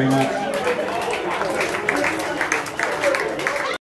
pretty much.